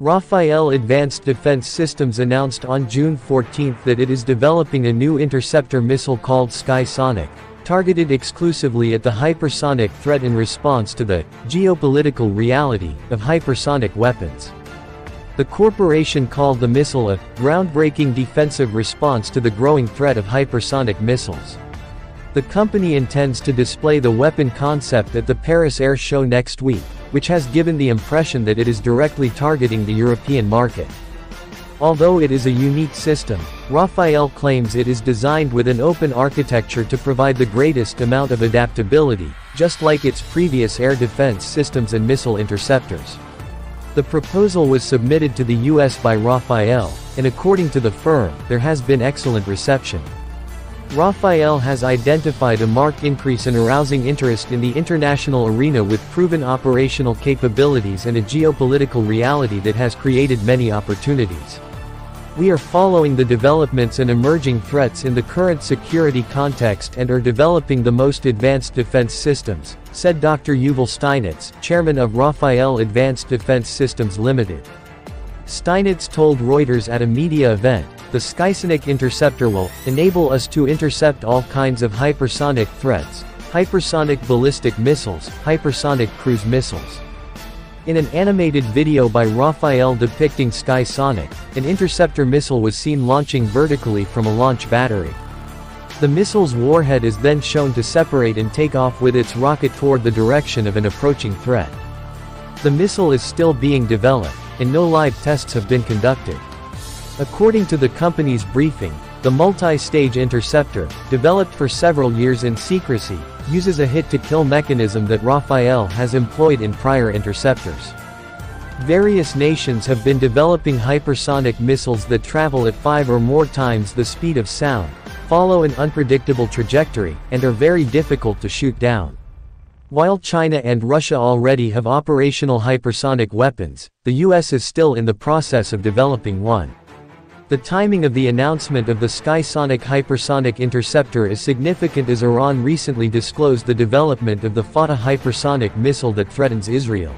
Rafael Advanced Defense Systems announced on June 14 that it is developing a new interceptor missile called Skysonic, targeted exclusively at the hypersonic threat in response to the geopolitical reality of hypersonic weapons. The corporation called the missile a groundbreaking defensive response to the growing threat of hypersonic missiles. The company intends to display the weapon concept at the Paris Air Show next week, which has given the impression that it is directly targeting the European market. Although it is a unique system, Rafael claims it is designed with an open architecture to provide the greatest amount of adaptability, just like its previous air defense systems and missile interceptors. The proposal was submitted to the US by Rafael, and according to the firm, there has been excellent reception. Rafael has identified a marked increase in arousing interest in the international arena with proven operational capabilities and a geopolitical reality that has created many opportunities. We are following the developments and emerging threats in the current security context and are developing the most advanced defense systems, said Dr. Yuval Steinitz, chairman of Rafael Advanced Defense Systems Limited. Steinitz told Reuters at a media event, the Skysonic interceptor will enable us to intercept all kinds of hypersonic threats, hypersonic ballistic missiles, hypersonic cruise missiles. In an animated video by Rafael depicting Skysonic, an interceptor missile was seen launching vertically from a launch battery. The missile's warhead is then shown to separate and take off with its rocket toward the direction of an approaching threat. The missile is still being developed, and no live tests have been conducted. According to the company's briefing, the multi-stage interceptor, developed for several years in secrecy, uses a hit-to-kill mechanism that Rafael has employed in prior interceptors. Various nations have been developing hypersonic missiles that travel at five or more times the speed of sound, follow an unpredictable trajectory, and are very difficult to shoot down. While China and Russia already have operational hypersonic weapons, the US is still in the process of developing one. The timing of the announcement of the Skysonic hypersonic interceptor is significant as Iran recently disclosed the development of the Fattah hypersonic missile that threatens Israel.